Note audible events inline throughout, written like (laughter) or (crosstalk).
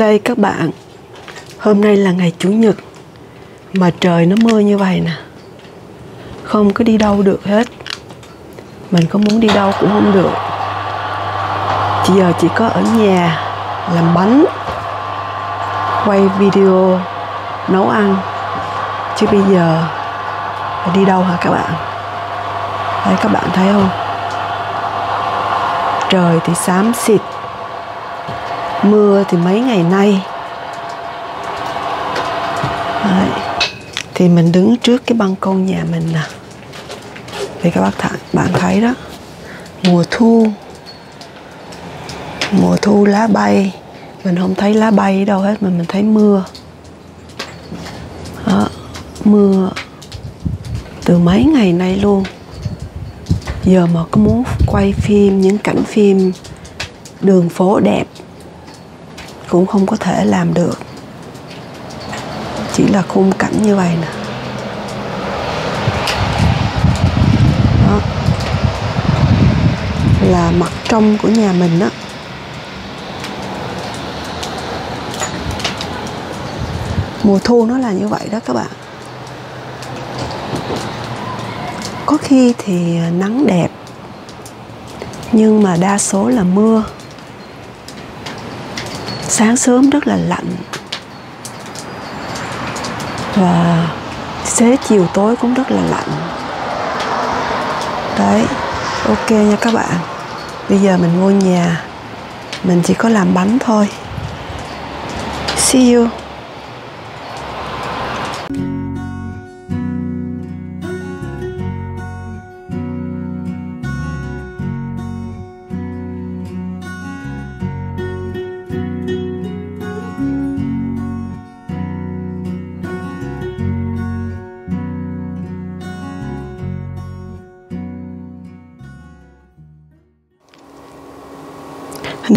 Đây các bạn, hôm nay là ngày Chủ nhật mà trời nó mưa như vậy nè. Không có đi đâu được hết. Mình có muốn đi đâu cũng không được. Chỉ giờ chỉ có ở nhà làm bánh, quay video, nấu ăn. Chứ bây giờ đi đâu hả các bạn? Đây các bạn thấy không? Trời thì xám xịt mưa thì mấy ngày nay. Đấy. thì mình đứng trước cái ban công nhà mình nè. Thì các bác th- bạn thấy đó. Mùa thu. Mùa thu lá bay. Mình không thấy lá bay đâu hết mà mình thấy mưa. Đó, mưa từ mấy ngày nay luôn. Giờ mà có muốn quay phim những cảnh phim đường phố đẹp cũng không có thể làm được. Chỉ là khung cảnh như vậy nè. Đó. Là mặt trong của nhà mình đó mùa thu nó là như vậy đó các bạn. Có khi thì nắng đẹp, nhưng mà đa số là mưa sáng sớm rất là lạnh. Và xế chiều tối cũng rất là lạnh. Đấy, ok nha các bạn. Bây giờ mình vô nhà. Mình chỉ có làm bánh thôi. See you.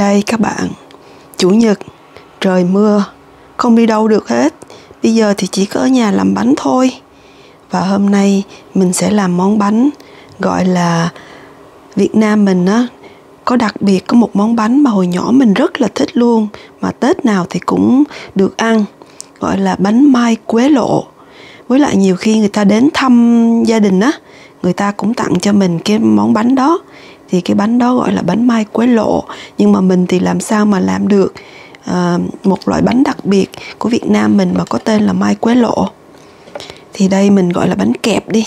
Đây các bạn, Chủ nhật, trời mưa, không đi đâu được hết. Bây giờ thì chỉ có ở nhà làm bánh thôi. Và hôm nay mình sẽ làm món bánh gọi là Việt Nam mình á có đặc biệt có một món bánh mà hồi nhỏ mình rất là thích luôn mà Tết nào thì cũng được ăn gọi là bánh mai quế lộ với lại nhiều khi người ta đến thăm gia đình á người ta cũng tặng cho mình cái món bánh đó thì cái bánh đó gọi là bánh mai quế lộ. Nhưng mà mình thì làm sao mà làm được à, một loại bánh đặc biệt của Việt Nam mình mà có tên là mai quế lộ. Thì đây mình gọi là bánh kẹp đi.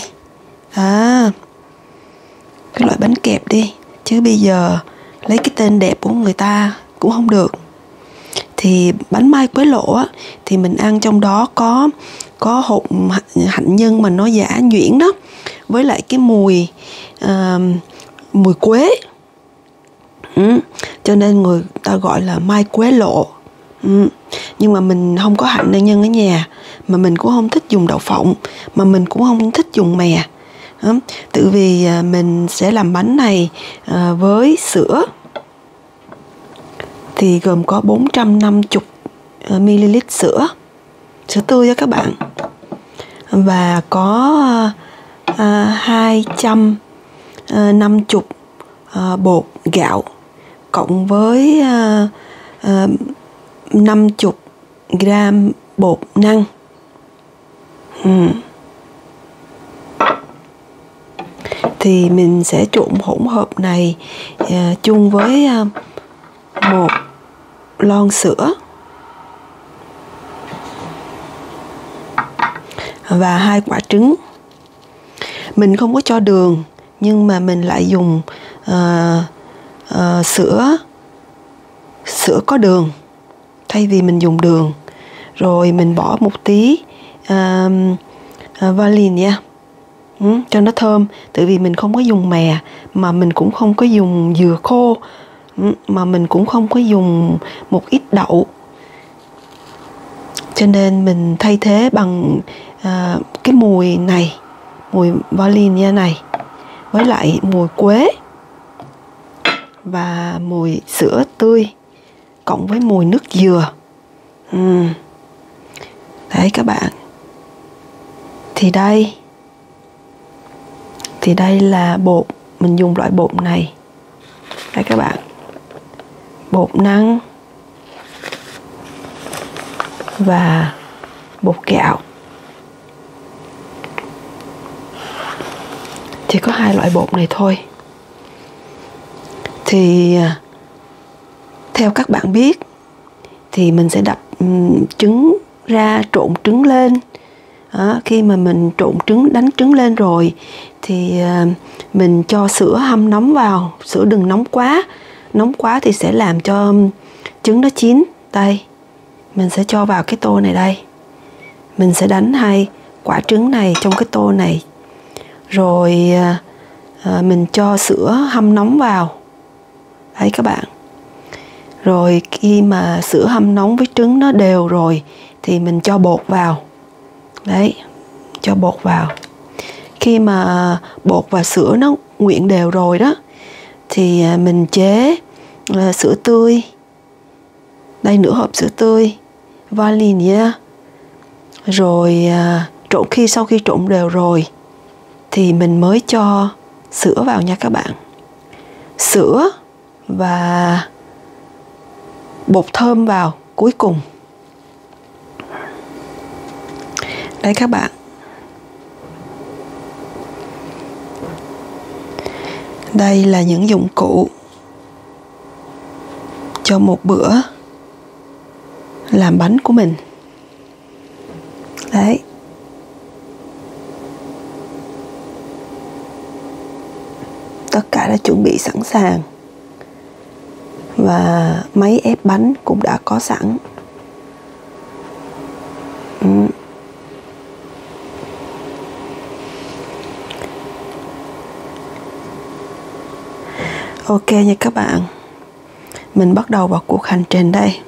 À cái loại bánh kẹp đi. Chứ bây giờ lấy cái tên đẹp của người ta cũng không được. Thì bánh mai quế lộ á thì mình ăn trong đó có có hột hạnh nhân mà nó giả nhuyễn đó. Với lại cái mùi uh, mùi quế ừ. cho nên người ta gọi là mai quế lộ ừ. nhưng mà mình không có hạnh nhân ở nhà mà mình cũng không thích dùng đậu phộng mà mình cũng không thích dùng mè ừ. tự vì à, mình sẽ làm bánh này à, với sữa thì gồm có 450 ml à, sữa sữa tươi cho các bạn và có uh, 200 Ờ, 50 uh, ờ, bột gạo cộng với uh, uh, 50 gram bột năng. Uhm. thì mình sẽ trộn hỗn hợp này uh, chung với uh, một lon sữa. Và hai quả trứng. Mình không có cho đường nhưng mà mình lại dùng uh, uh, sữa sữa có đường. Thay vì mình dùng đường. Rồi mình bỏ một tí uh, uh, ờ, valin nha. Ừ, cho nó thơm. Tại vì mình không có dùng mè mà mình cũng không có dùng dừa khô. Ừ, mà mình cũng không có dùng một ít đậu. Cho nên mình thay thế bằng uh, cái mùi này mùi valin nha này với lại mùi quế và mùi sữa tươi cộng với mùi nước dừa. Uhm. đấy các bạn. Thì đây. Thì đây là bột. Mình dùng loại bột này. Đây các bạn. Bột năng và bột gạo. Chỉ có hai loại bột này thôi. Thì à, theo các bạn biết thì mình sẽ đập ừ, trứng ra trộn trứng lên. À, khi mà mình trộn trứng đánh trứng lên rồi thì à, mình cho sữa hâm nóng vào sữa đừng nóng quá. Nóng quá thì sẽ làm cho ừ, trứng nó chín. Đây mình sẽ cho vào cái tô này đây. Mình sẽ đánh hai quả trứng này trong cái tô này rồi à, à, mình cho sữa hâm nóng vào. Đấy các bạn. Rồi khi mà sữa hâm nóng với trứng nó đều rồi thì mình cho bột vào. Đấy cho bột vào. Khi mà bột và sữa nó nguyện đều rồi đó thì à, mình chế à, sữa tươi. Đây nửa hộp sữa tươi vanilla rồi trộn khi sau khi trộn đều rồi thì mình mới cho sữa vào nha các bạn. Sữa và bột thơm vào cuối cùng. Đây các bạn. Đây là những dụng cụ cho một bữa làm bánh của mình. Đấy. Tất cả đã chuẩn bị sẵn sàng. Và máy ép bánh cũng đã có sẵn. Ừ. ok nha các bạn. Mình bắt đầu vào cuộc hành trình đây.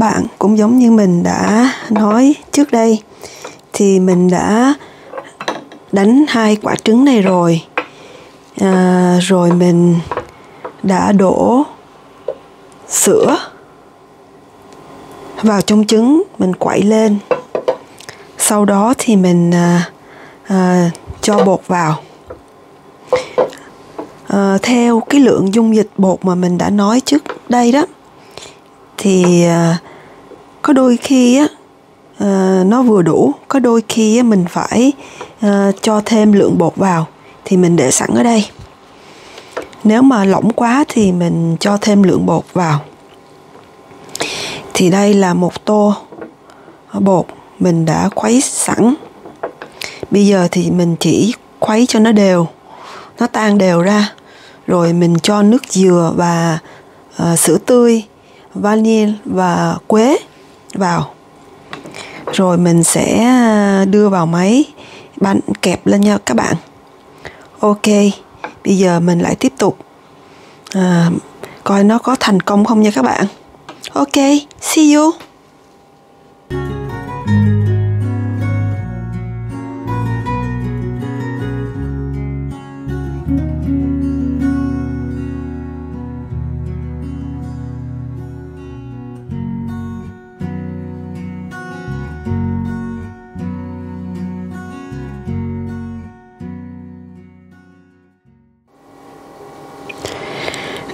Bạn cũng giống như mình đã nói trước đây thì mình đã đánh hai quả trứng này rồi. À, rồi mình đã đổ sữa vào trong trứng mình quậy lên. Sau đó thì mình à, à, cho bột vào. À, theo cái lượng dung dịch bột mà mình đã nói trước đây đó thì à, có đôi khi á ờ, nó vừa đủ. Có đôi khi á, mình phải ờ, cho thêm lượng bột vào thì mình để sẵn ở đây. Nếu mà lỏng quá thì mình cho thêm lượng bột vào. Thì đây là một tô bột mình đã khuấy sẵn. Bây giờ thì mình chỉ khuấy cho nó đều nó tan đều ra. Rồi mình cho nước dừa và uh, sữa tươi vanille và quế vào. Rồi mình sẽ à, đưa vào máy bánh kẹp lên nha các bạn. Ok bây giờ mình lại tiếp tục. À, coi nó có thành công không nha các bạn. Ok see you.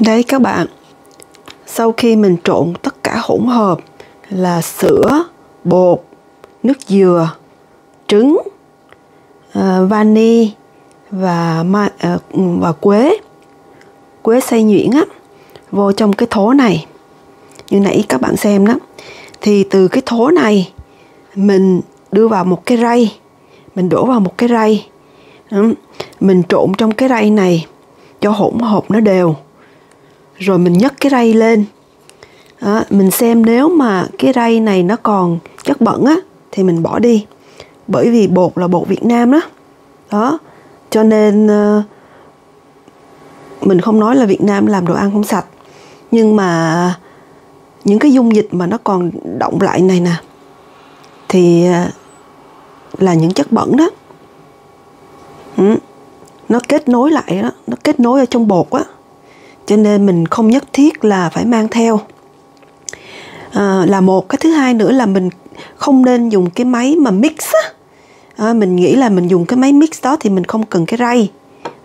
Đấy các bạn, sau khi mình trộn tất cả hỗn hợp là sữa, bột, nước dừa, trứng, uh, vani và uh, và quế, quế xay nhuyễn á vô trong cái thố này. Như nãy các bạn xem đó. Thì từ cái thố này mình đưa vào một cái rây, mình đổ vào một cái rây. Mình trộn trong cái rây này cho hỗn hợp nó đều rồi mình nhấc cái ray lên. Đó, mình xem nếu mà cái ray này nó còn chất bẩn á thì mình bỏ đi. Bởi vì bột là bột Việt Nam đó. Đó cho nên uh, mình không nói là Việt Nam làm đồ ăn không sạch. Nhưng mà những cái dung dịch mà nó còn động lại này nè thì ờ, là những chất bẩn đó. Ừ. nó kết nối lại đó nó kết nối ở trong bột á cho nên mình không nhất thiết là phải mang theo. À, là một. Cái thứ hai nữa là mình không nên dùng cái máy mà mix á. À, mình nghĩ là mình dùng cái máy mix đó thì mình không cần cái ray.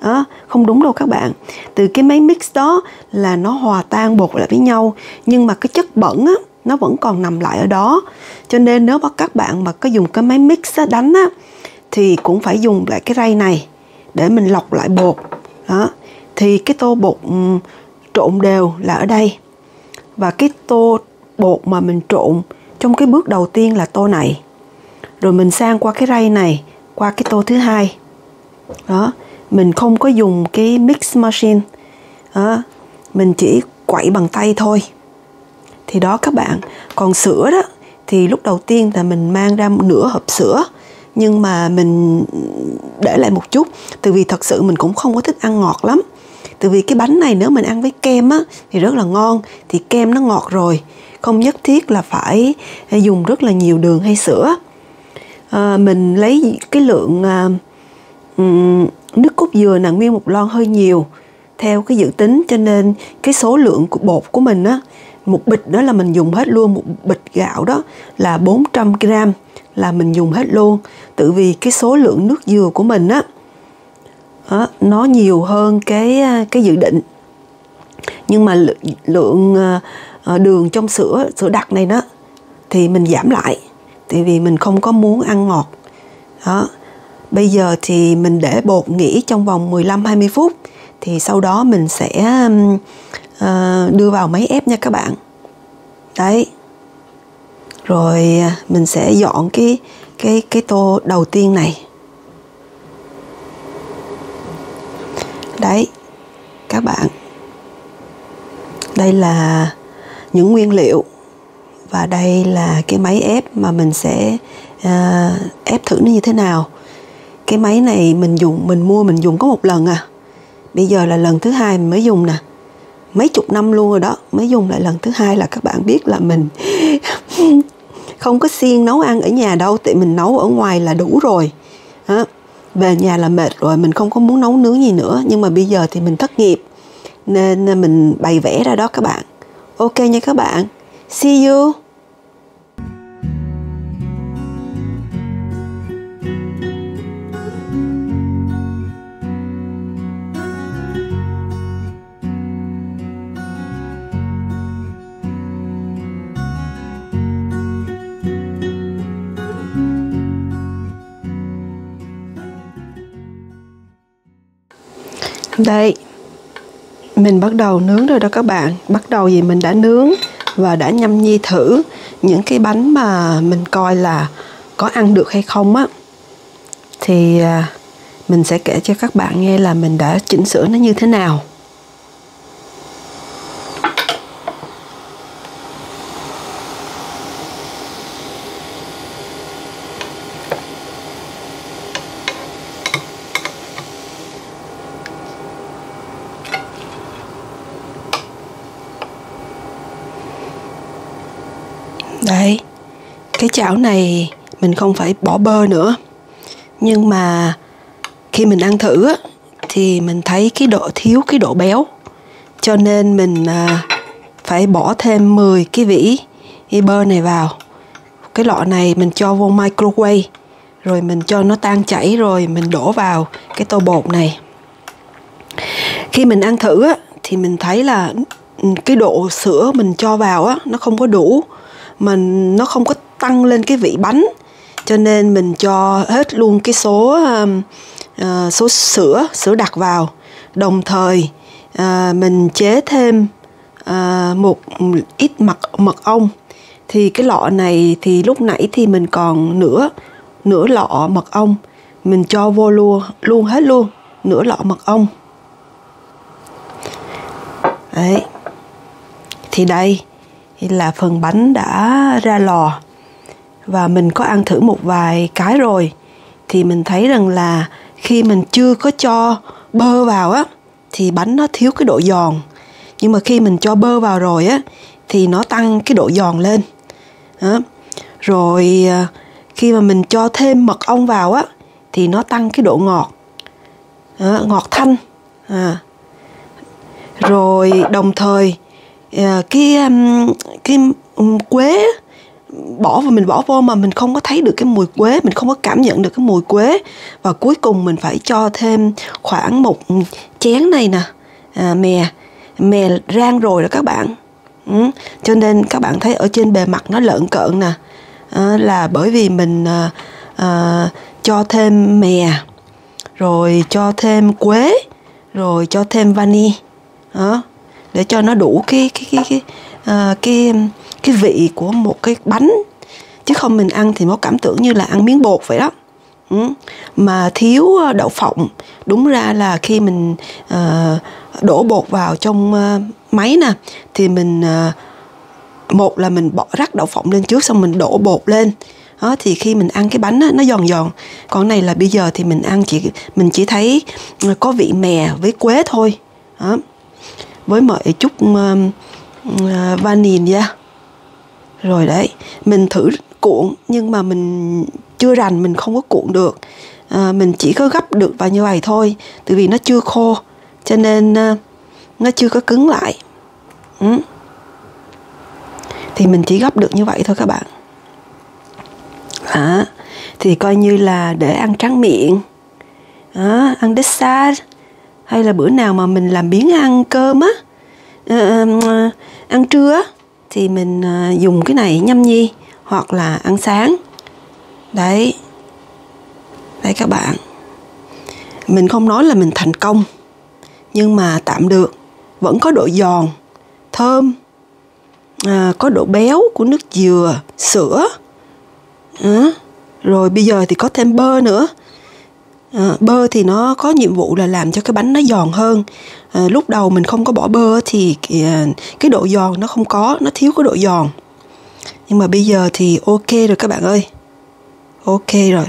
Đó, không đúng đâu các bạn. Từ cái máy mix đó là nó hòa tan bột lại với nhau nhưng mà cái chất bẩn á nó vẫn còn nằm lại ở đó. Cho nên nếu mà các bạn mà có dùng cái máy mix á, đánh á thì cũng phải dùng lại cái ray này để mình lọc lại bột. Đó thì cái tô bột ừ, trộn đều là ở đây. Và cái tô bột mà mình trộn trong cái bước đầu tiên là tô này. Rồi mình sang qua cái ray này qua cái tô thứ hai. Đó mình không có dùng cái mix machine. Đó, mình chỉ quậy bằng tay thôi. Thì đó các bạn còn sữa đó thì lúc đầu tiên là mình mang ra nửa hộp sữa. Nhưng mà mình để lại một chút từ vì thật sự mình cũng không có thích ăn ngọt lắm từ vì cái bánh này nếu mình ăn với kem á thì rất là ngon. Thì kem nó ngọt rồi. Không nhất thiết là phải dùng rất là nhiều đường hay sữa. À, mình lấy cái lượng à, nước cốt dừa là nguyên một lon hơi nhiều theo cái dự tính. Cho nên cái số lượng của bột của mình á một bịch đó là mình dùng hết luôn. Một bịch gạo đó là 400 gram là mình dùng hết luôn. Tự vì cái số lượng nước dừa của mình á đó, nó nhiều hơn cái cái dự định. Nhưng mà lượng ờ, ờ, đường trong sữa sữa đặc này đó thì mình giảm lại. Tại vì mình không có muốn ăn ngọt. Đó. Bây giờ thì mình để bột nghỉ trong vòng 15 20 phút thì sau đó mình sẽ uh, đưa vào máy ép nha các bạn. Đấy. Rồi à, mình sẽ dọn cái cái cái tô đầu tiên này. Đấy các bạn. Đây là những nguyên liệu và đây là cái máy ép mà mình sẽ uh, ép thử nó như thế nào. Cái máy này mình dùng mình mua mình dùng có một lần à. Bây giờ là lần thứ hai mình mới dùng nè. Mấy chục năm luôn rồi đó mới dùng lại lần thứ hai là các bạn biết là mình (laughs) không có xiên nấu ăn ở nhà đâu tại mình nấu ở ngoài là đủ rồi. Đó về nhà là mệt rồi, mình không có muốn nấu nướng gì nữa, nhưng mà bây giờ thì mình thất nghiệp. Nên mình bày vẽ ra đó các bạn. Ok nha các bạn. See you. Đây mình bắt đầu nướng rồi đó các bạn. Bắt đầu gì mình đã nướng và đã nhâm nhi thử những cái bánh mà mình coi là có ăn được hay không á. Thì à, mình sẽ kể cho các bạn nghe là mình đã chỉnh sửa nó như thế nào Đấy, cái chảo này mình không phải bỏ bơ nữa. Nhưng mà khi mình ăn thử á, thì mình thấy cái độ thiếu cái độ béo. Cho nên mình à, phải bỏ thêm 10 cái vỉ cái bơ này vào. Cái lọ này mình cho vô microwave rồi mình cho nó tan chảy rồi mình đổ vào cái tô bột này. Khi mình ăn thử á, thì mình thấy là ừ, cái độ sữa mình cho vào á nó không có đủ mình nó không có tăng lên cái vị bánh. Cho nên mình cho hết luôn cái số uh, số sữa sữa đặc vào. Đồng thời uh, mình chế thêm uh, một ít mật mật ong. Thì cái lọ này thì lúc nãy thì mình còn nửa nửa lọ mật ong. Mình cho vô luôn luôn hết luôn nửa lọ mật ong. Đấy. Thì đây là phần bánh đã ra lò và mình có ăn thử một vài cái rồi thì mình thấy rằng là khi mình chưa có cho bơ vào á thì bánh nó thiếu cái độ giòn nhưng mà khi mình cho bơ vào rồi á thì nó tăng cái độ giòn lên đó. rồi à, khi mà mình cho thêm mật ong vào á thì nó tăng cái độ ngọt đó, ngọt thanh à. rồi đồng thời à, cái cái quế bỏ và mình bỏ vô mà mình không có thấy được cái mùi quế mình không có cảm nhận được cái mùi quế. Và cuối cùng mình phải cho thêm khoảng một chén này nè à, mè mè rang rồi đó các bạn. Ừ. cho nên các bạn thấy ở trên bề mặt nó lợn cợn nè. À, là bởi vì mình à, à, cho thêm mè rồi cho thêm quế rồi cho thêm vani. Đó để cho nó đủ cái cái cái cái à, cái cái vị của một cái bánh chứ không mình ăn thì nó cảm tưởng như là ăn miếng bột vậy đó ừ. mà thiếu ờ, đậu phộng đúng ra là khi mình uh, đổ bột vào trong uh, máy nè thì mình uh, một là mình bỏ rắc đậu phộng lên trước xong mình đổ bột lên đó, thì khi mình ăn cái bánh đó, nó giòn giòn còn này là bây giờ thì mình ăn chỉ mình chỉ thấy có vị mè với quế thôi đó. với mọi chút uh, uh, vanilla yeah rồi đấy mình thử cuộn nhưng mà mình chưa rành mình không có cuộn được. À, mình chỉ có gấp được vào như vậy thôi tại vì nó chưa khô cho nên à, nó chưa có cứng lại. Ừ. thì mình chỉ gấp được như vậy thôi các bạn. À, thì coi như là để ăn tráng miệng. À, ăn dessert hay là bữa nào mà mình làm biến ăn cơm á à, ăn trưa thì mình à, dùng cái này nhâm nhi hoặc là ăn sáng. Đấy. Đấy các bạn. Mình không nói là mình thành công nhưng mà tạm được. Vẫn có độ giòn thơm à, có độ béo của nước dừa sữa. À, rồi bây giờ thì có thêm bơ nữa. À, bơ thì nó có nhiệm vụ là làm cho cái bánh nó giòn hơn à, lúc đầu mình không có bỏ bơ thì cái, ờ, cái độ giòn nó không có nó thiếu cái độ giòn nhưng mà bây giờ thì ok rồi các bạn ơi ok rồi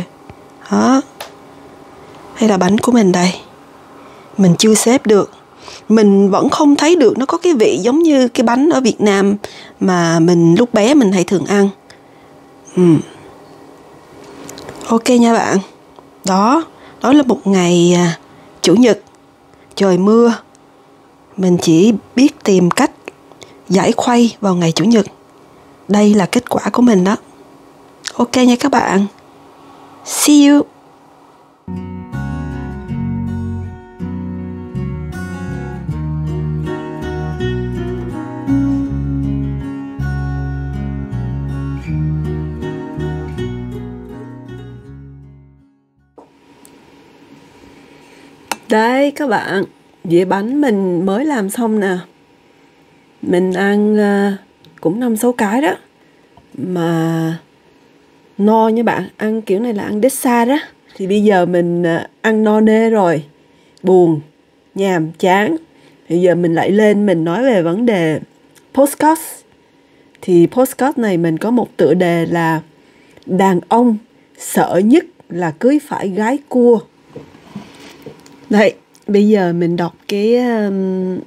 đó hay là bánh của mình đây mình chưa xếp được mình vẫn không thấy được nó có cái vị giống như cái bánh ở Việt Nam mà mình lúc bé mình hay thường ăn. Ừ. Ok nha bạn. Đó, đó là một ngày à, chủ nhật trời mưa. Mình chỉ biết tìm cách giải khuây vào ngày chủ nhật. Đây là kết quả của mình đó. Ok nha các bạn. See you. Đây các bạn, dĩa bánh mình mới làm xong nè. Mình ăn à, cũng năm sáu cái đó. Mà no nha bạn, ăn kiểu này là ăn dessert đó. Thì bây giờ mình à, ăn no nê rồi. Buồn, nhàm, chán. Bây giờ mình lại lên mình nói về vấn đề postcard. Thì postcard này mình có một tựa đề là Đàn ông sợ nhất là cưới phải gái cua đây bây giờ mình đọc cái um,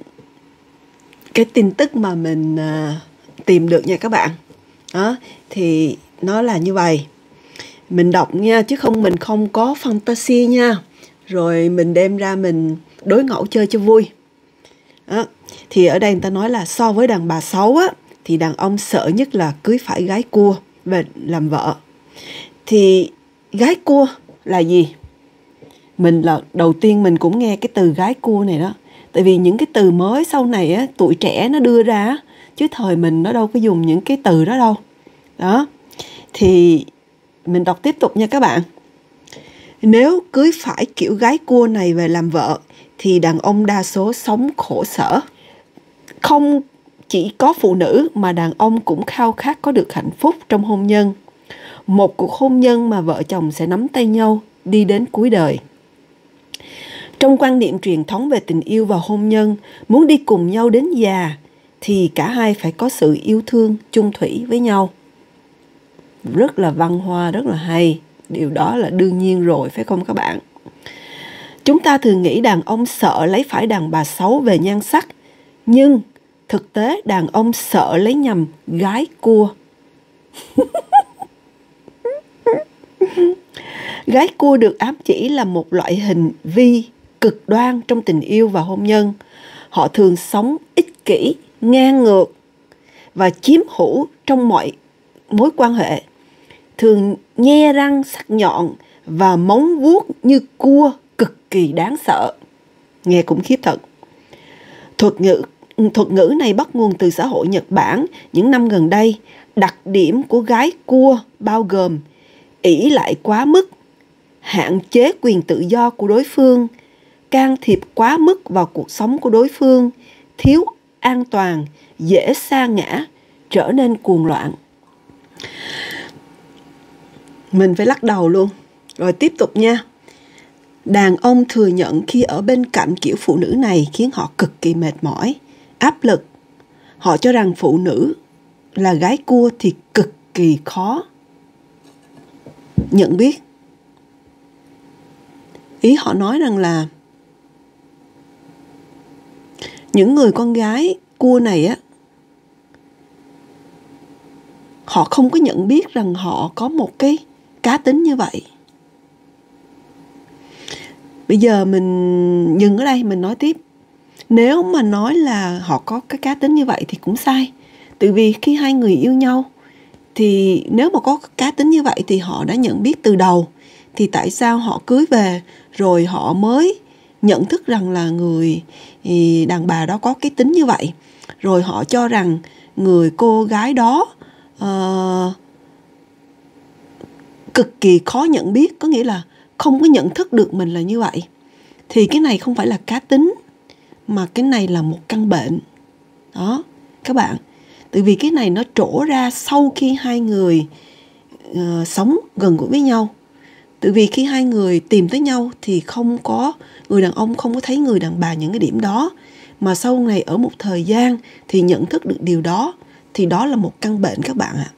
cái tin tức mà mình uh, tìm được nha các bạn. Đó, thì nó là như vậy. Mình đọc nha chứ không mình không có fantasy nha. Rồi mình đem ra mình đối ngẫu chơi cho vui. Đó. Thì ở đây người ta nói là so với đàn bà xấu á thì đàn ông sợ nhất là cưới phải gái cua về làm vợ. Thì gái cua là gì? Mình là, đầu tiên mình cũng nghe cái từ gái cua này đó. Tại vì những cái từ mới sau này á, tuổi trẻ nó đưa ra chứ thời mình nó đâu có dùng những cái từ đó đâu. Đó. Thì mình đọc tiếp tục nha các bạn. Nếu cưới phải kiểu gái cua này về làm vợ, thì đàn ông đa số sống khổ sở. Không chỉ có phụ nữ, mà đàn ông cũng khao khát có được hạnh phúc trong hôn nhân. Một cuộc hôn nhân mà vợ chồng sẽ nắm tay nhau đi đến cuối đời trong quan niệm truyền thống về tình yêu và hôn nhân, muốn đi cùng nhau đến già thì cả hai phải có sự yêu thương, chung thủy với nhau. Rất là văn hoa, rất là hay. Điều đó là đương nhiên rồi, phải không các bạn? Chúng ta thường nghĩ đàn ông sợ lấy phải đàn bà xấu về nhan sắc, nhưng thực tế đàn ông sợ lấy nhầm gái cua. (laughs) gái cua được ám chỉ là một loại hình vi cực đoan trong tình yêu và hôn nhân. Họ thường sống ích kỷ ngang ngược và chiếm hữu trong mọi mối quan hệ. Thường nhe răng sắc nhọn và móng vuốt như cua cực kỳ đáng sợ. Nghe cũng khiếp thật. Thuật ngữ thuật ngữ này bắt nguồn từ xã hội Nhật Bản những năm gần đây. Đặc điểm của gái cua bao gồm ỷ lại quá mức, hạn chế quyền tự do của đối phương, can thiệp quá mức vào cuộc sống của đối phương, thiếu an toàn, dễ sa ngã, trở nên cuồng loạn. Mình phải lắc đầu luôn. Rồi tiếp tục nha. Đàn ông thừa nhận khi ở bên cạnh kiểu phụ nữ này khiến họ cực kỳ mệt mỏi áp lực họ cho rằng phụ nữ là gái cua thì cực kỳ khó nhận biết ý họ nói rằng là những người con gái cua này á, họ không có nhận biết rằng họ có một cái cá tính như vậy. Bây giờ mình dừng ở đây, mình nói tiếp. Nếu mà nói là họ có cái cá tính như vậy thì cũng sai. Tại vì khi hai người yêu nhau thì nếu mà có cá tính như vậy thì họ đã nhận biết từ đầu thì tại sao họ cưới về rồi họ mới nhận thức rằng là người đàn bà đó có cái tính như vậy. Rồi họ cho rằng người cô gái đó uh, cực kỳ khó nhận biết có nghĩa là không có nhận thức được mình là như vậy. Thì cái này không phải là cá tính mà cái này là một căn bệnh. Đó các bạn. Tại vì cái này nó trổ ra sau khi hai người uh, sống gần gũi với nhau. Tại vì khi hai người tìm tới nhau thì không có người đàn ông không có thấy người đàn bà những cái điểm đó. Mà sau này ở một thời gian thì nhận thức được điều đó thì đó là một căn bệnh các bạn ạ.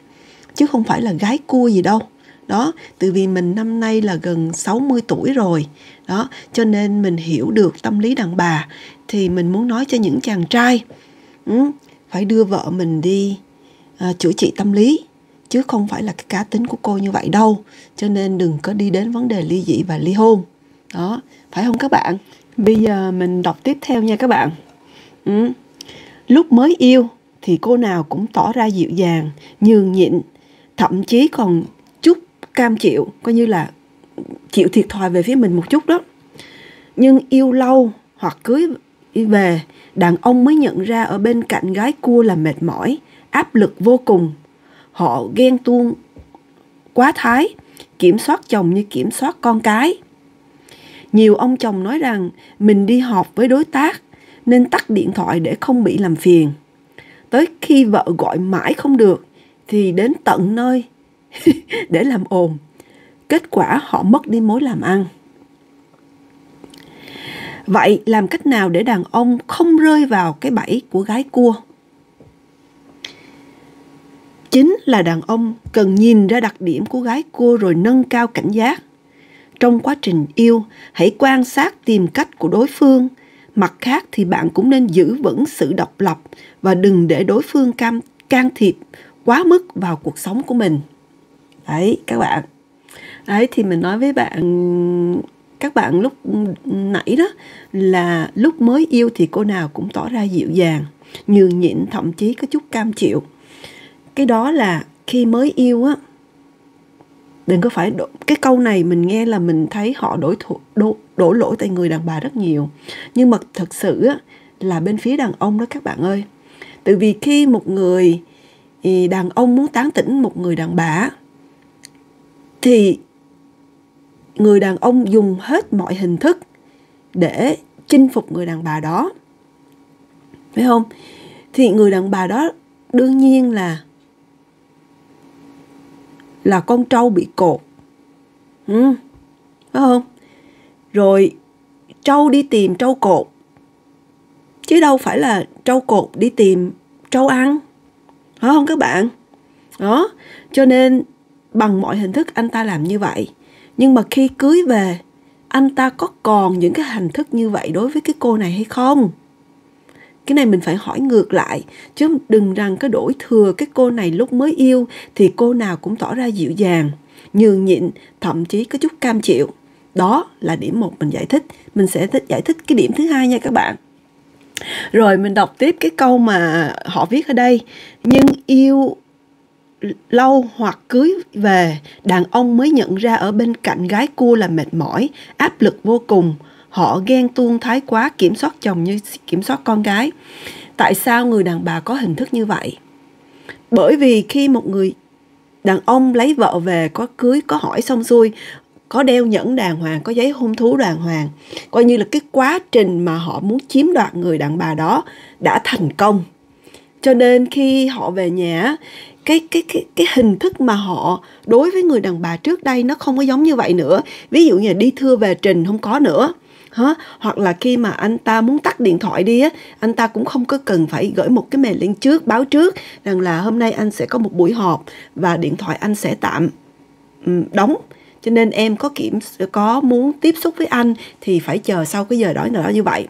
Chứ không phải là gái cua gì đâu. Đó từ vì mình năm nay là gần 60 tuổi rồi. Đó cho nên mình hiểu được tâm lý đàn bà. Thì mình muốn nói cho những chàng trai ừ, phải đưa vợ mình đi à, chữa trị tâm lý. Chứ không phải là cái cá tính của cô như vậy đâu. Cho nên đừng có đi đến vấn đề ly dị và ly hôn đó, phải không các bạn? Bây giờ mình đọc tiếp theo nha các bạn. Ừ. lúc mới yêu thì cô nào cũng tỏ ra dịu dàng, nhường nhịn, thậm chí còn chút cam chịu, coi như là chịu thiệt thòi về phía mình một chút đó. Nhưng yêu lâu hoặc cưới về, đàn ông mới nhận ra ở bên cạnh gái cua là mệt mỏi, áp lực vô cùng. Họ ghen tuông, quá thái, kiểm soát chồng như kiểm soát con cái nhiều ông chồng nói rằng mình đi họp với đối tác nên tắt điện thoại để không bị làm phiền tới khi vợ gọi mãi không được thì đến tận nơi (laughs) để làm ồn kết quả họ mất đi mối làm ăn Vậy làm cách nào để đàn ông không rơi vào cái bẫy của gái cua? Chính là đàn ông cần nhìn ra đặc điểm của gái cua rồi nâng cao cảnh giác. Trong quá trình yêu, hãy quan sát tìm cách của đối phương. Mặt khác thì bạn cũng nên giữ vững sự độc lập và đừng để đối phương cam, can thiệp quá mức vào cuộc sống của mình. Đấy các bạn. Đấy thì mình nói với bạn các bạn lúc nãy đó là lúc mới yêu thì cô nào cũng tỏ ra dịu dàng nhường nhịn thậm chí có chút cam chịu cái đó là khi mới yêu á đừng có phải đổ, cái câu này mình nghe là mình thấy họ đổi thủ, đổ, đổ lỗi tại người đàn bà rất nhiều. Nhưng mà thật sự á là bên phía đàn ông đó các bạn ơi. Tại vì khi một người đàn ông muốn tán tỉnh một người đàn bà thì người đàn ông dùng hết mọi hình thức để chinh phục người đàn bà đó. Phải không? Thì người đàn bà đó đương nhiên là là con trâu bị cột. Ừ, phải không? Rồi trâu đi tìm trâu cột. Chứ đâu phải là trâu cột đi tìm trâu ăn. Phải không các bạn? Đó cho nên bằng mọi hình thức anh ta làm như vậy. Nhưng mà khi cưới về anh ta có còn những cái hành thức như vậy đối với cái cô này hay không? Cái này mình phải hỏi ngược lại, chứ đừng rằng cái đổi thừa cái cô này lúc mới yêu thì cô nào cũng tỏ ra dịu dàng, nhường nhịn, thậm chí có chút cam chịu. Đó là điểm một mình giải thích. Mình sẽ thích, giải thích cái điểm thứ hai nha các bạn. Rồi mình đọc tiếp cái câu mà họ viết ở đây. Nhưng yêu lâu hoặc cưới về, đàn ông mới nhận ra ở bên cạnh gái cua là mệt mỏi, áp lực vô cùng họ ghen tuông thái quá kiểm soát chồng như kiểm soát con gái. Tại sao người đàn bà có hình thức như vậy? Bởi vì khi một người đàn ông lấy vợ về, có cưới, có hỏi xong xuôi, có đeo nhẫn đàng hoàng, có giấy hôn thú đàng hoàng, coi như là cái quá trình mà họ muốn chiếm đoạt người đàn bà đó đã thành công. Cho nên khi họ về nhà cái cái cái cái hình thức mà họ đối với người đàn bà trước đây nó không có giống như vậy nữa. Ví dụ như là đi thưa về trình không có nữa hả? Hoặc là khi mà anh ta muốn tắt điện thoại đi á anh ta cũng không có cần phải gửi một cái mail lên trước báo trước rằng là hôm nay anh sẽ có một buổi họp và điện thoại anh sẽ tạm ừ, đóng. Cho nên em có kiểm có muốn tiếp xúc với anh thì phải chờ sau cái giờ đó nào đó như vậy.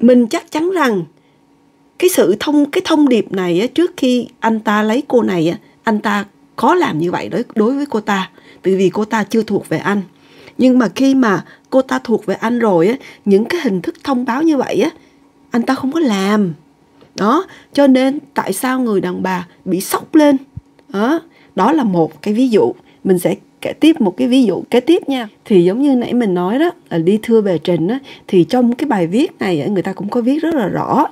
Mình chắc chắn rằng cái sự thông cái thông điệp này á, trước khi anh ta lấy cô này á, anh ta có làm như vậy đối đối với cô ta từ vì cô ta chưa thuộc về anh. Nhưng mà khi mà cô ta thuộc về anh rồi á những cái hình thức thông báo như vậy á anh ta không có làm. Đó cho nên tại sao người đàn bà bị sốc lên? Đó đó là một cái ví dụ. Mình sẽ kể tiếp một cái ví dụ kế tiếp nha. Thì giống như nãy mình nói đó là đi thưa về trình á thì trong cái bài viết này người ta cũng có viết rất là rõ.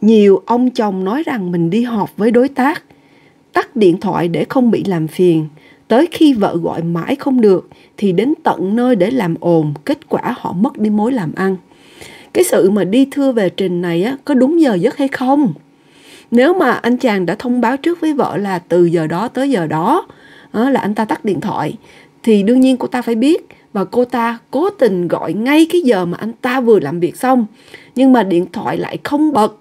Nhiều ông chồng nói rằng mình đi họp với đối tác tắt điện thoại để không bị làm phiền tới khi vợ gọi mãi không được thì đến tận nơi để làm ồn kết quả họ mất đi mối làm ăn. Cái sự mà đi thưa về trình này á có đúng giờ giấc hay không? Nếu mà anh chàng đã thông báo trước với vợ là từ giờ đó tới giờ đó là anh ta tắt điện thoại thì đương nhiên cô ta phải biết. Và cô ta cố tình gọi ngay cái giờ mà anh ta vừa làm việc xong nhưng mà điện thoại lại không bật.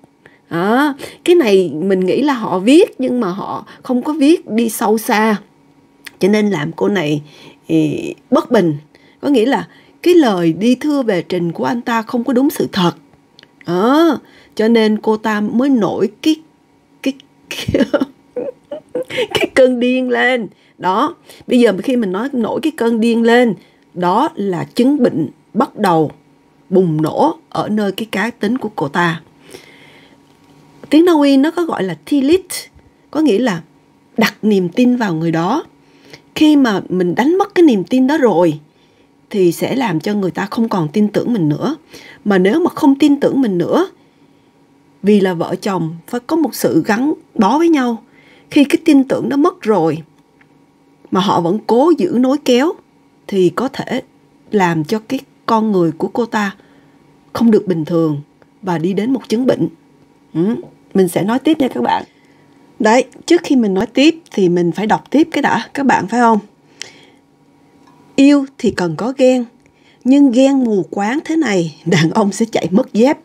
À, cái này mình nghĩ là họ viết nhưng mà họ không có viết đi sâu xa cho nên làm cô này ý, bất bình. Có nghĩa là cái lời đi thưa về trình của anh ta không có đúng sự thật. Đó. cho nên cô ta mới nổi cái cái cái, (laughs) cái cơn điên lên. Đó bây giờ khi mình nói nổi cái cơn điên lên đó là chứng bệnh bắt đầu bùng nổ ở nơi cái cá tính của cô ta. Tiếng Na Uy nó có gọi là tilit có nghĩa là đặt niềm tin vào người đó khi mà mình đánh mất cái niềm tin đó rồi, thì sẽ làm cho người ta không còn tin tưởng mình nữa. Mà nếu mà không tin tưởng mình nữa, vì là vợ chồng phải có một sự gắn bó với nhau. Khi cái tin tưởng đó mất rồi, mà họ vẫn cố giữ nối kéo, thì có thể làm cho cái con người của cô ta không được bình thường và đi đến một chứng bệnh. Ừ. mình sẽ nói tiếp nha các bạn đấy, trước khi mình nói tiếp thì mình phải đọc tiếp cái đã, các bạn phải không? Yêu thì cần có ghen, nhưng ghen mù quáng thế này, (laughs) đàn ông sẽ chạy mất dép.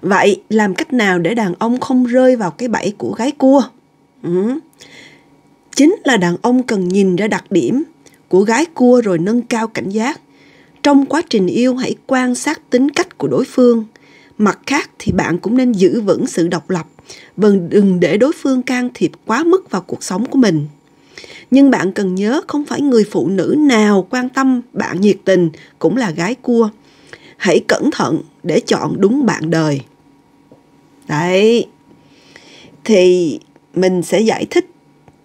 Vậy làm cách nào để đàn ông không rơi vào cái bẫy của gái cua? Ừ. Chính là đàn ông cần nhìn ra đặc điểm của gái cua rồi nâng cao cảnh giác. Trong quá trình yêu hãy quan sát tính cách của đối phương. Mặt khác thì bạn cũng nên giữ vững sự độc lập và đừng để đối phương can thiệp quá mức vào cuộc sống của mình. Nhưng bạn cần nhớ không phải người phụ nữ nào quan tâm bạn nhiệt tình cũng là gái cua. Hãy cẩn thận để chọn đúng bạn đời. Đấy. Thì mình sẽ giải thích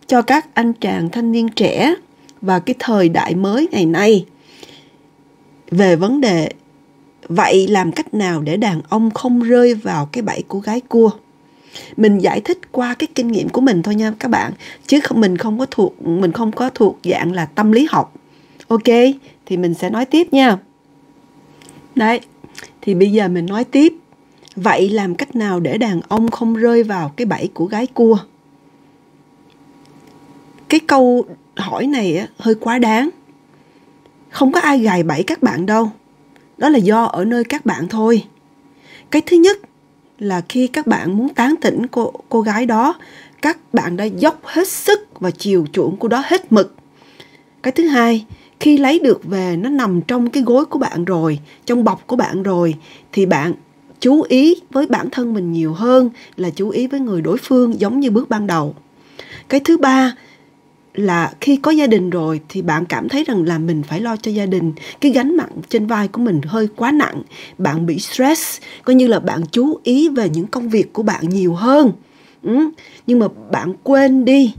cho các anh chàng thanh niên trẻ và cái thời đại mới ngày nay về vấn đề, vậy làm cách nào để đàn ông không rơi vào cái bẫy của gái cua? Mình giải thích qua cái kinh nghiệm của mình thôi nha các bạn. Chứ không mình không có thuộc mình không có thuộc dạng là tâm lý học. Ok thì mình sẽ nói tiếp nha. Đấy thì bây giờ mình nói tiếp. Vậy làm cách nào để đàn ông không rơi vào cái bẫy của gái cua? Cái câu hỏi này á, hơi quá đáng. Không có ai gài bẫy các bạn đâu. Đó là do ở nơi các bạn thôi. Cái thứ nhất là khi các bạn muốn tán tỉnh cô cô gái đó, các bạn đã dốc hết sức và chiều chuộng cô đó hết mực. Cái thứ hai, khi lấy được về, nó nằm trong cái gối của bạn rồi, trong bọc của bạn rồi, thì bạn chú ý với bản thân mình nhiều hơn là chú ý với người đối phương giống như bước ban đầu. Cái thứ ba là khi có gia đình rồi thì bạn cảm thấy rằng là mình phải lo cho gia đình. Cái gánh nặng trên vai của mình hơi quá nặng. Bạn bị stress, coi như là bạn chú ý về những công việc của bạn nhiều hơn. Ừ. nhưng mà bạn quên đi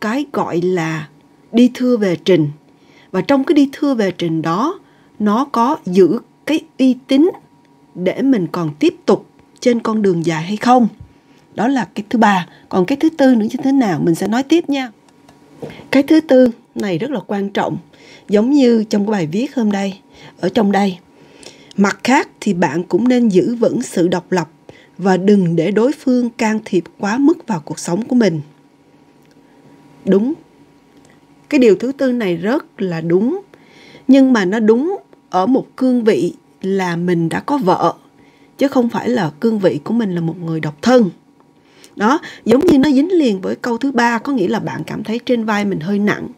cái gọi là đi thưa về trình. Và trong cái đi thưa về trình đó, nó có giữ cái uy tín để mình còn tiếp tục trên con đường dài hay không? Đó là cái thứ ba. Còn cái thứ tư nữa như thế nào? Mình sẽ nói tiếp nha cái thứ tư này rất là quan trọng, giống như trong cái bài viết hôm đây ở trong đây. Mặt khác thì bạn cũng nên giữ vững sự độc lập và đừng để đối phương can thiệp quá mức vào cuộc sống của mình. Đúng. Cái điều thứ tư này rất là đúng, nhưng mà nó đúng ở một cương vị là mình đã có vợ, chứ không phải là cương vị của mình là một người độc thân đó giống như nó dính liền với câu thứ ba có nghĩa là bạn cảm thấy trên vai mình hơi nặng.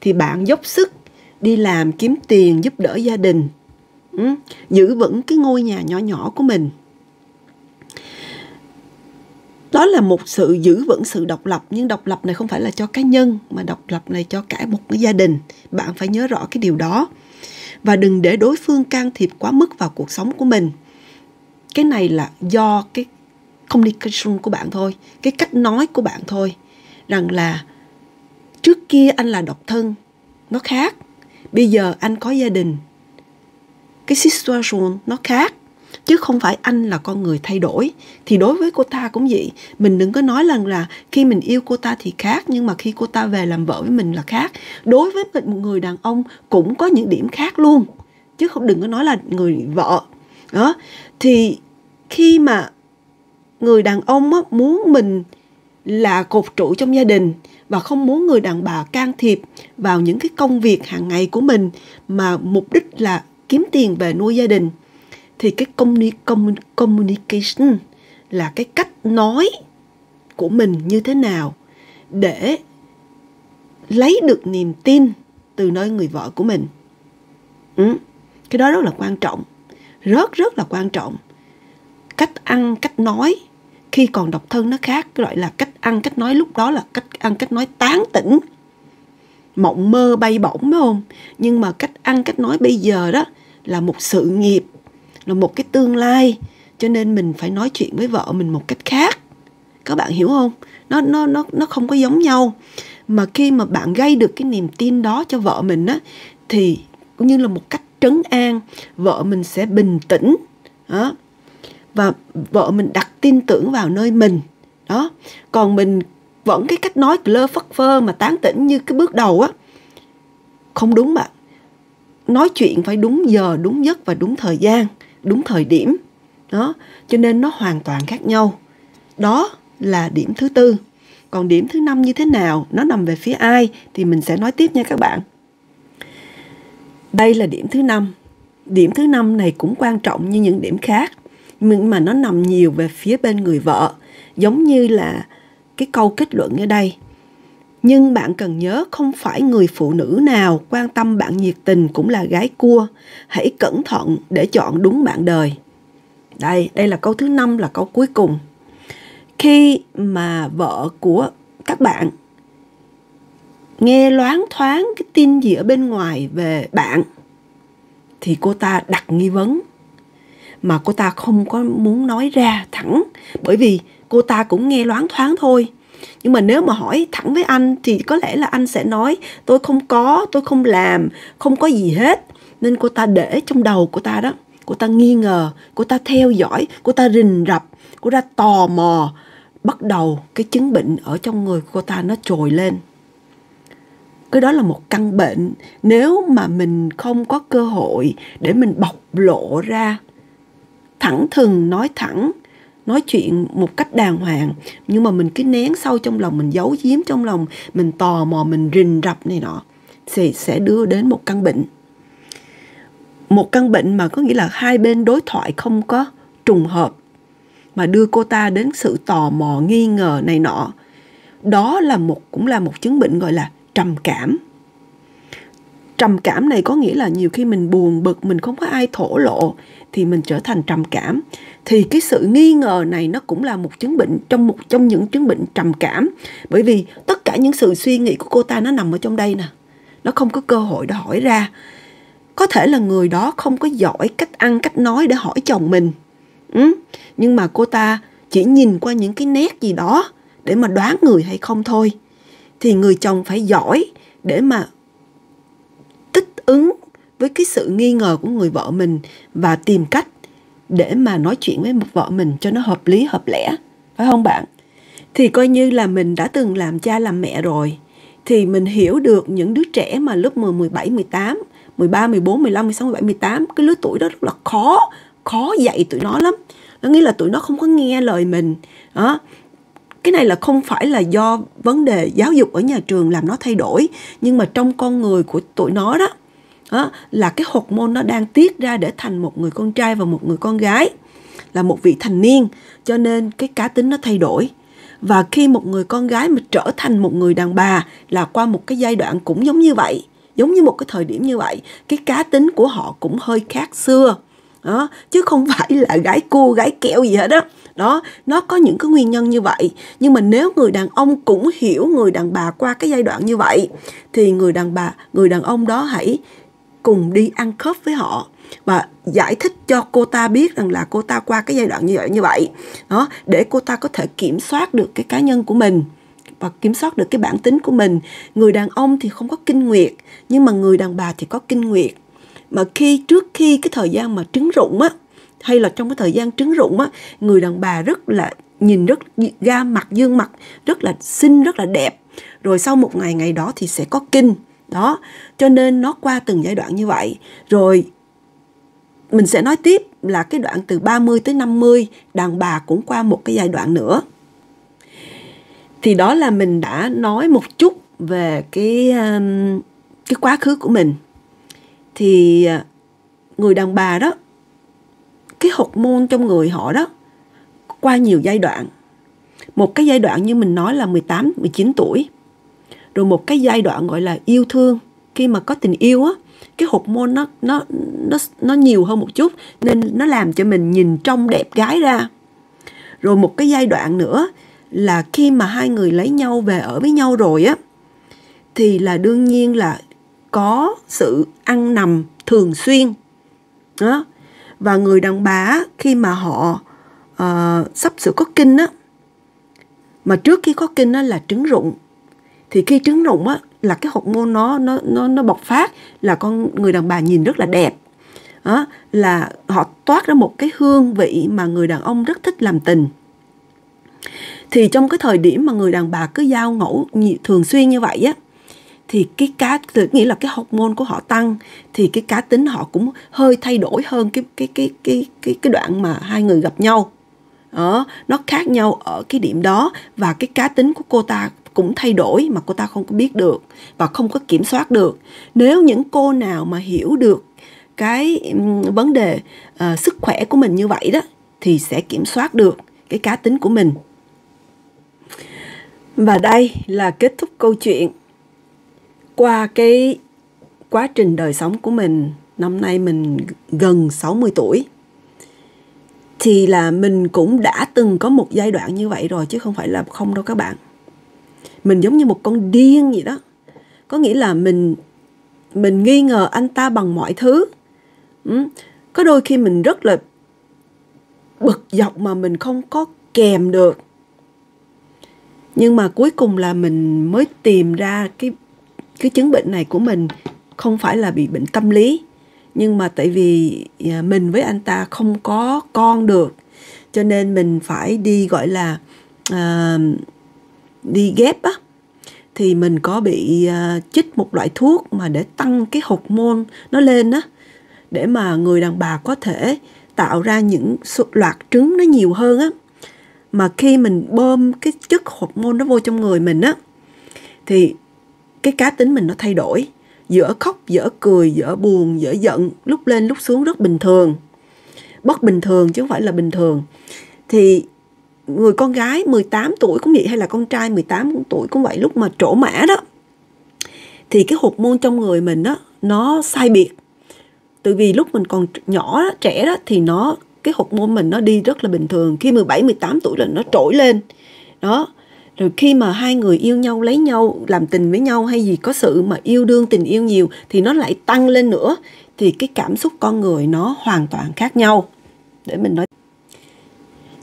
Thì bạn dốc sức đi làm kiếm tiền giúp đỡ gia đình. Ừ, giữ vững cái ngôi nhà nhỏ nhỏ của mình. Đó là một sự giữ vững sự độc lập nhưng độc lập này không phải là cho cá nhân mà độc lập này cho cả một cái gia đình. Bạn phải nhớ rõ cái điều đó. Và đừng để đối phương can thiệp quá mức vào cuộc sống của mình. Cái này là do cái communication của bạn thôi, cái cách nói của bạn thôi, rằng là trước kia anh là độc thân, nó khác. Bây giờ anh có gia đình, cái situation nó khác. Chứ không phải anh là con người thay đổi. Thì đối với cô ta cũng vậy. Mình đừng có nói lần là khi mình yêu cô ta thì khác, nhưng mà khi cô ta về làm vợ với mình là khác. Đối với một người đàn ông cũng có những điểm khác luôn. Chứ không đừng có nói là người vợ. Đó. Thì khi mà người đàn ông muốn mình là cột trụ trong gia đình và không muốn người đàn bà can thiệp vào những cái công việc hàng ngày của mình mà mục đích là kiếm tiền về nuôi gia đình thì cái communication là cái cách nói của mình như thế nào để lấy được niềm tin từ nơi người vợ của mình. Ừ, cái đó rất là quan trọng rất rất là quan trọng. Cách ăn cách nói khi còn độc thân nó khác gọi là cách ăn, cách nói lúc đó là cách ăn, cách nói tán tỉnh. Mộng mơ bay bổng, phải không? Nhưng mà cách ăn, cách nói bây giờ đó là một sự nghiệp, là một cái tương lai. Cho nên mình phải nói chuyện với vợ mình một cách khác. Các bạn hiểu không? Nó nó nó nó không có giống nhau. Mà khi mà bạn gây được cái niềm tin đó cho vợ mình á, thì cũng như là một cách trấn an, vợ mình sẽ bình tĩnh. Đó và vợ mình đặt tin tưởng vào nơi mình. Đó. Còn mình vẫn cái cách nói lơ phất phơ mà tán tỉnh như cái bước đầu á. Không đúng bạn. Nói chuyện phải đúng giờ, đúng giấc và đúng thời gian, đúng thời điểm. Đó. Cho nên nó hoàn toàn khác nhau. Đó là điểm thứ tư. Còn điểm thứ năm như thế nào, nó nằm về phía ai thì mình sẽ nói tiếp nha các bạn. Đây là điểm thứ năm. Điểm thứ năm này cũng quan trọng như những điểm khác mà nó nằm nhiều về phía bên người vợ, giống như là cái câu kết luận ở đây. Nhưng bạn cần nhớ không phải người phụ nữ nào quan tâm bạn nhiệt tình cũng là gái cua. Hãy cẩn thận để chọn đúng bạn đời. Đây đây là câu thứ năm, là câu cuối cùng. Khi mà vợ của các bạn nghe loáng thoáng cái tin gì ở bên ngoài về bạn, thì cô ta đặt nghi vấn mà cô ta không có muốn nói ra thẳng, bởi vì cô ta cũng nghe loáng thoáng thôi. Nhưng mà nếu mà hỏi thẳng với anh thì có lẽ là anh sẽ nói, tôi không có, tôi không làm, không có gì hết. Nên cô ta để trong đầu của ta đó. Cô ta nghi ngờ, cô ta theo dõi, cô ta rình rập, cô ta tò mò, bắt đầu cái chứng bệnh ở trong người cô ta nó trồi lên. Cái đó là một căn bệnh. Nếu mà mình không có cơ hội để mình bộc lộ ra thẳng thừng, nói thẳng, nói chuyện một cách đàng hoàng. Nhưng mà mình cứ nén sâu trong lòng, mình giấu giếm trong lòng, mình tò mò, mình rình rập này nọ, thì sẽ đưa đến một căn bệnh. Một căn bệnh mà có nghĩa là hai bên đối thoại không có trùng hợp, mà đưa cô ta đến sự tò mò, nghi ngờ này nọ. Đó là một, cũng là một chứng bệnh gọi là trầm cảm. Trầm cảm này có nghĩa là nhiều khi mình buồn bực, mình không có ai thổ lộ thì mình trở thành trầm cảm. Thì cái sự nghi ngờ này nó cũng là một chứng bệnh trong một trong những chứng bệnh trầm cảm. Bởi vì tất cả những sự suy nghĩ của cô ta nó nằm ở trong đây nè. Nó không có cơ hội để hỏi ra. Có thể là người đó không có giỏi cách ăn, cách nói để hỏi chồng mình. Ừ? nhưng mà cô ta chỉ nhìn qua những cái nét gì đó để mà đoán người hay không thôi. Thì người chồng phải giỏi để mà thích ứng với cái sự nghi ngờ của người vợ mình và tìm cách để mà nói chuyện với một vợ mình cho nó hợp lý hợp lẽ phải không bạn? Thì coi như là mình đã từng làm cha làm mẹ rồi thì mình hiểu được những đứa trẻ mà lớp 10, 17, 18, 13, 14, 15, 16, 17, 18 cái lứa tuổi đó rất là khó khó dạy tụi nó lắm. Nó nghĩa là tụi nó không có nghe lời mình. Đó. Cái này là không phải là do vấn đề giáo dục ở nhà trường làm nó thay đổi nhưng mà trong con người của tụi nó đó, đó, là cái hormone nó đang tiết ra để thành một người con trai và một người con gái, là một vị thành niên. Cho nên cái cá tính nó thay đổi. Và khi một người con gái mà trở thành một người đàn bà là qua một cái giai đoạn cũng giống như vậy, giống như một cái thời điểm như vậy, cái cá tính của họ cũng hơi khác xưa. Đó, chứ không (laughs) phải là gái cua gái kẹo gì hết đó đó, nó có những cái nguyên nhân như vậy. Nhưng mà nếu người đàn ông cũng hiểu người đàn bà qua cái giai đoạn như vậy, thì người đàn bà, người đàn ông đó hãy cùng đi ăn khớp với họ. Và giải thích cho cô ta biết rằng là cô ta qua cái giai đoạn như vậy như vậy. Đó, để cô ta có thể kiểm soát được cái cá nhân của mình và kiểm soát được cái bản tính của mình. Người đàn ông thì không có kinh nguyệt, nhưng mà người đàn bà thì có kinh nguyệt. Mà khi, trước khi cái thời gian mà trứng rụng á, hay là trong cái thời gian trứng rụng á, người đàn bà rất là nhìn rất ga mặt, dương mặt, rất là xinh, rất là đẹp. Rồi sau một ngày ngày đó thì sẽ có kinh đó cho nên nó qua từng giai đoạn như vậy. Rồi mình sẽ nói tiếp là cái đoạn từ 30 tới 50 đàn bà cũng qua một cái giai đoạn nữa. Thì đó là mình đã nói một chút về cái um, cái quá khứ của mình. Thì à, người đàn bà đó cái hột môn trong người họ đó qua nhiều giai đoạn. Một cái giai đoạn như mình nói là 18, 19 tuổi rồi một cái giai đoạn gọi là yêu thương. Khi mà có tình yêu á cái hormone nó nó nó nó nhiều hơn một chút nên nó làm cho mình nhìn trông đẹp gái ra. Rồi một cái giai đoạn nữa là khi mà hai người lấy nhau về ở với nhau rồi á thì là đương nhiên là có sự ăn nằm thường xuyên. Đó. Và người đàn bà khi mà họ uh, sắp sửa có kinh á mà trước khi có kinh á là trứng rụng thì khi trứng rụng á là cái hormone nó nó nó nó bộc phát là con người đàn bà nhìn rất là đẹp. Đó, là họ toát ra một cái hương vị mà người đàn ông rất thích làm tình. Thì trong cái thời điểm mà người đàn bà cứ giao ngẫu thường xuyên như vậy á thì cái cá tự nghĩa là cái hormone của họ tăng thì cái cá tính họ cũng hơi thay đổi hơn cái cái cái cái cái cái đoạn mà hai người gặp nhau. Đó nó khác nhau ở cái điểm đó và cái cá tính của cô ta cũng thay đổi mà cô ta không có biết được và không có kiểm soát được. Nếu những cô nào mà hiểu được cái vấn đề uh, sức khỏe của mình như vậy đó thì sẽ kiểm soát được cái cá tính của mình. Và đây là kết thúc câu chuyện qua cái quá trình đời sống của mình. Năm nay mình gần 60 tuổi. Thì là mình cũng đã từng có một giai đoạn như vậy rồi chứ không phải là không đâu các bạn mình giống như một con điên vậy đó. Có nghĩa là mình mình nghi ngờ anh ta bằng mọi thứ. Ừ. có đôi khi mình rất là bực dọc mà mình không có kèm được. Nhưng mà cuối cùng là mình mới tìm ra cái cái chứng bệnh này của mình không phải là bị bệnh tâm lý. Nhưng mà tại vì à, mình với anh ta không có con được. Cho nên mình phải đi gọi là uh, đi ghép á thì mình có bị uh, chích một loại thuốc mà để tăng cái hột môn nó lên á để mà người đàn bà có thể tạo ra những loạt trứng nó nhiều hơn á. Mà khi mình bơm cái chất hột môn nó vô trong người mình á thì cái cá tính mình nó thay đổi. Giữa khóc giữa cười giữa buồn giữa giận lúc lên lúc xuống rất bình thường. Bất bình thường chứ không phải là bình thường. Thì người con gái 18 tuổi cũng vậy hay là con trai 18 tuổi cũng vậy lúc mà trổ mã đó, thì cái hột môn trong người mình đó nó sai biệt. Từ vì lúc mình còn nhỏ trẻ đó, thì nó, cái hột môn mình nó đi rất là bình thường. Khi 17 18 tuổi là nó trỗi lên. Đó. Rồi khi mà hai người yêu nhau, lấy nhau, làm tình với nhau hay gì, có sự mà yêu đương, tình yêu nhiều thì nó lại tăng lên nữa. Thì cái cảm xúc con người nó hoàn toàn khác nhau. Để mình nói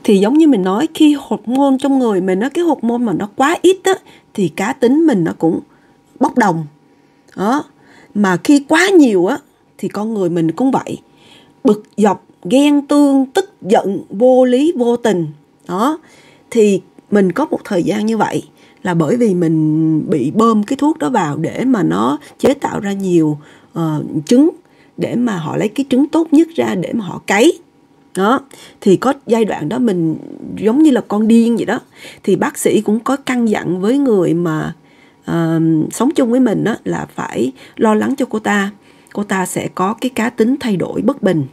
thì giống như mình nói khi hột môn trong người mình nó cái hột môn mà nó quá ít á thì cá tính mình nó cũng bốc đồng. Đó. Mà khi quá nhiều á thì con người mình cũng vậy. Bực dọc ghen tương tức giận vô lý vô tình. Đó. Thì mình có một thời gian như vậy là bởi vì mình bị bơm cái thuốc đó vào để mà nó chế tạo ra nhiều uh, trứng để mà họ lấy cái trứng tốt nhất ra để mà họ cấy đó thì có giai đoạn đó mình giống như là con điên vậy đó. Thì bác sĩ cũng có căn dặn với người mà uh, sống chung với mình đó là phải lo lắng cho cô ta. Cô ta sẽ có cái cá tính thay đổi bất bình.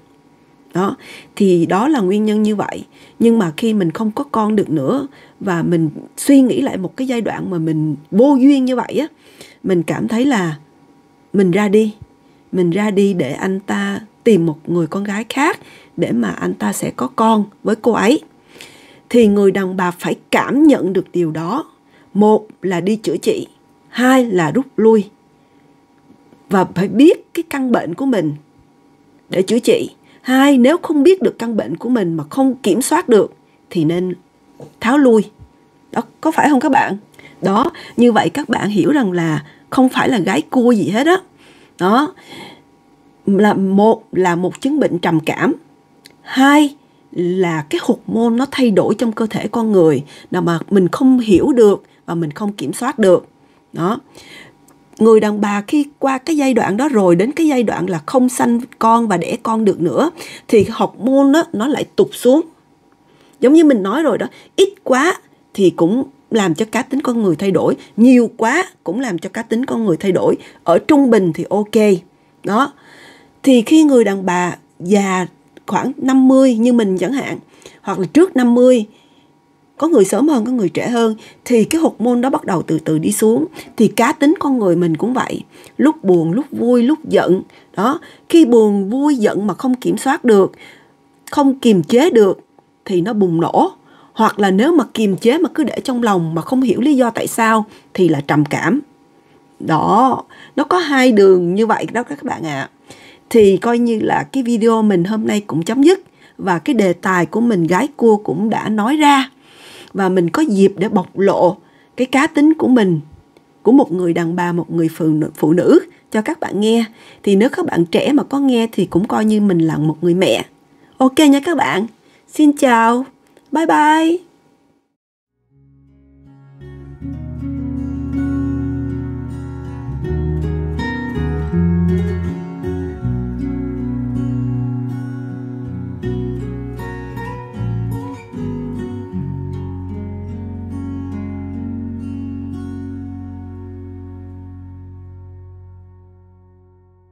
Đó thì đó là nguyên nhân như vậy. Nhưng mà khi mình không có con được nữa và mình suy nghĩ lại một cái giai đoạn mà mình vô duyên như vậy á mình cảm thấy là mình ra đi. Mình ra đi để anh ta tìm một người con gái khác để mà anh ta sẽ có con với cô ấy. Thì người đàn bà phải cảm nhận được điều đó. Một là đi chữa trị, hai là rút lui. Và phải biết cái căn bệnh của mình để chữa trị. Hai, nếu không biết được căn bệnh của mình mà không kiểm soát được, thì nên tháo lui. Đó, có phải không các bạn? Đó, như vậy các bạn hiểu rằng là không phải là gái cua gì hết á. Đó. đó là một là một chứng bệnh trầm cảm hai là cái hormone nó thay đổi trong cơ thể con người nào mà mình không hiểu được và mình không kiểm soát được. Đó. Người đàn bà khi qua cái giai đoạn đó rồi đến cái giai đoạn là không sanh con và đẻ con được nữa thì hormone đó, nó lại tụt xuống. Giống như mình nói rồi đó ít quá thì cũng làm cho cá tính con người thay đổi nhiều quá cũng làm cho cá tính con người thay đổi. Ở trung bình thì ok. Đó. Thì khi người đàn bà già khoảng 50 như mình chẳng hạn. Hoặc là trước 50 có người sớm hơn, có người trẻ hơn, thì cái hột môn đó bắt đầu từ từ đi xuống. Thì cá tính con người mình cũng vậy. Lúc buồn, lúc vui, lúc giận. Đó, khi buồn, vui, giận mà không kiểm soát được, không kiềm chế được, thì nó bùng nổ. Hoặc là nếu mà kiềm chế mà cứ để trong lòng mà không hiểu lý do tại sao, thì là trầm cảm. Đó, nó có hai đường như vậy đó các bạn ạ. à thì coi như là cái video mình hôm nay cũng chấm dứt và cái đề tài của mình gái cua cũng đã nói ra. Và mình có dịp để bộc lộ cái cá tính của mình của một người đàn bà một người phụ nữ, phụ nữ cho các bạn nghe. Thì nếu các bạn trẻ mà có nghe thì cũng coi như mình là một người mẹ. Ok nha các bạn. Xin chào. Bye bye.